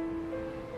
うん。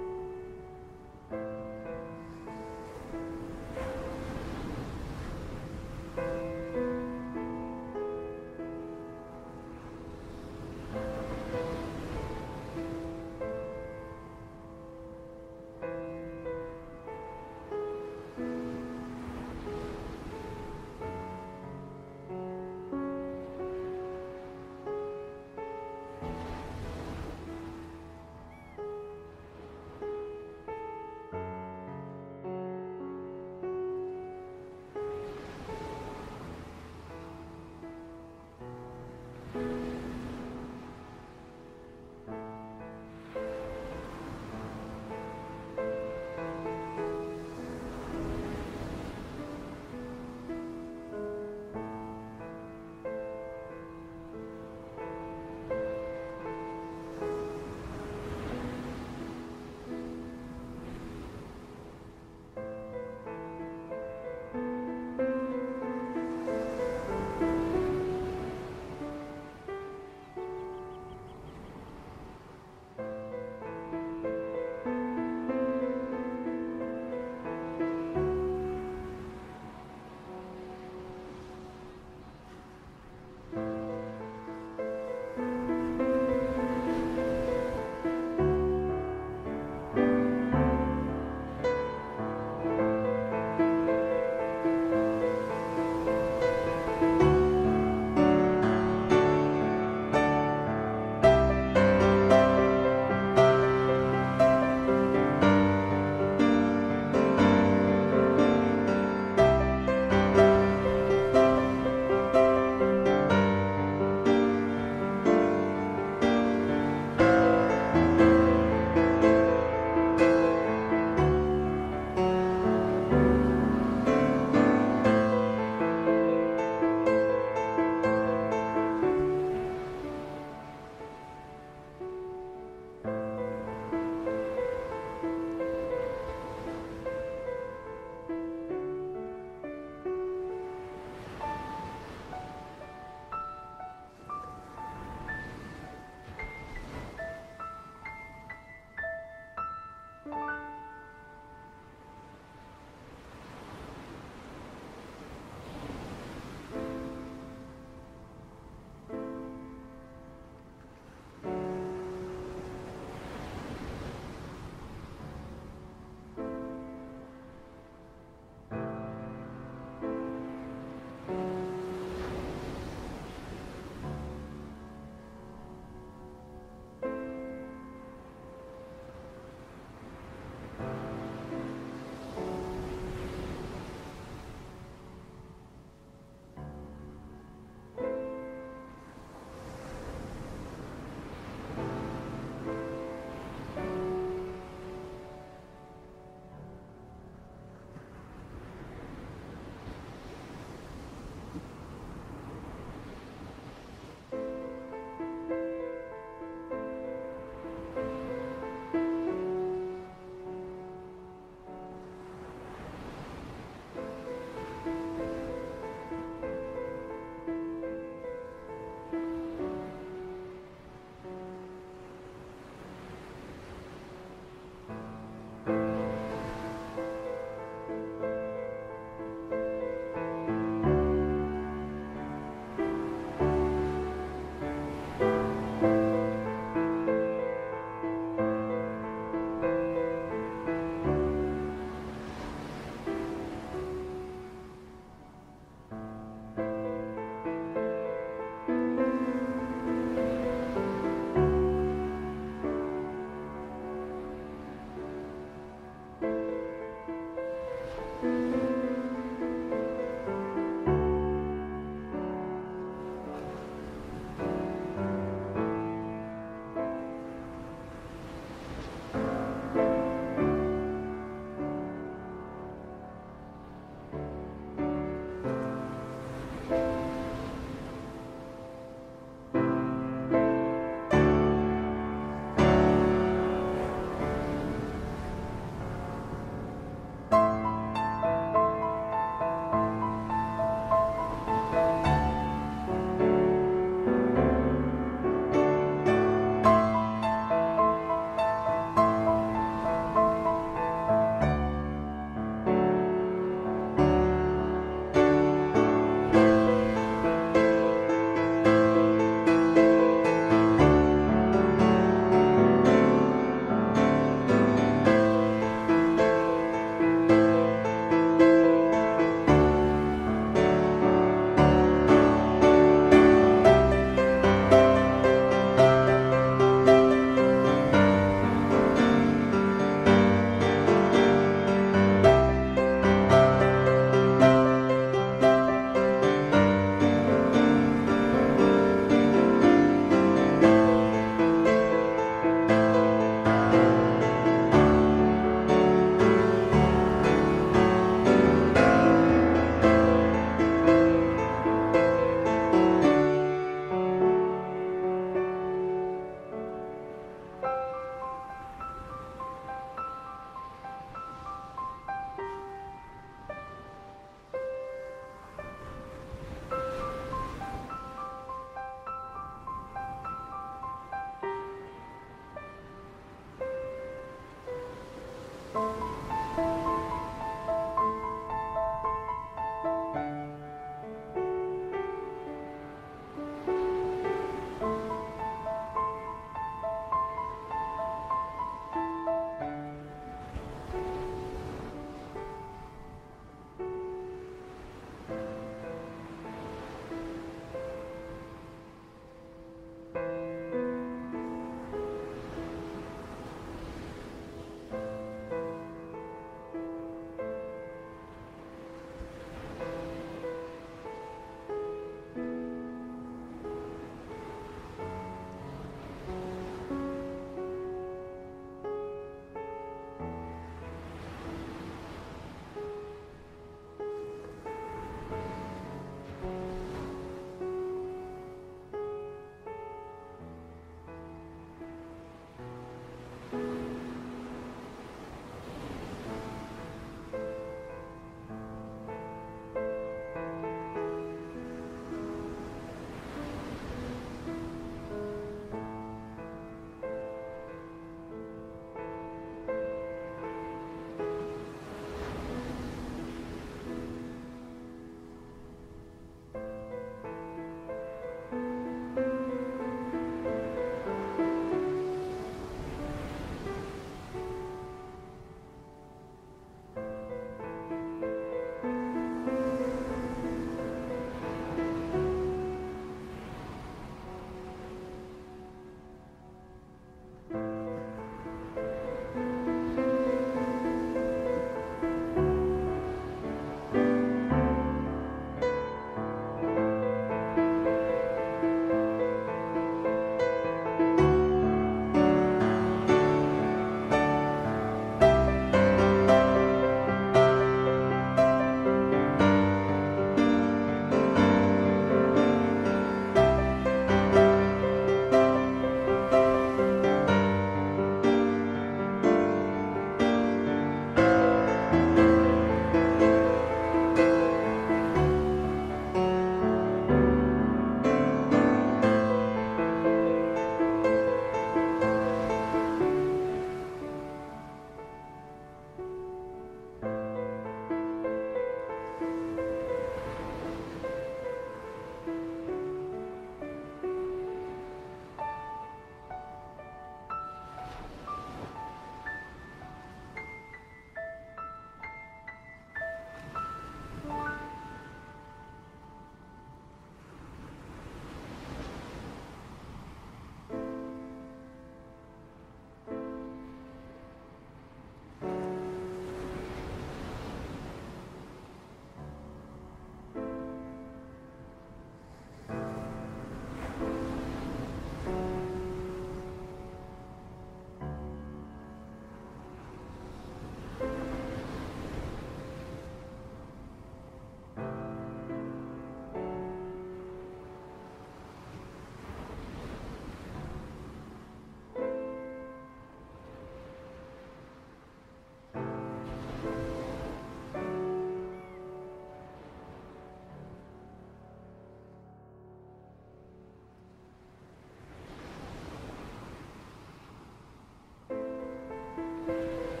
あ!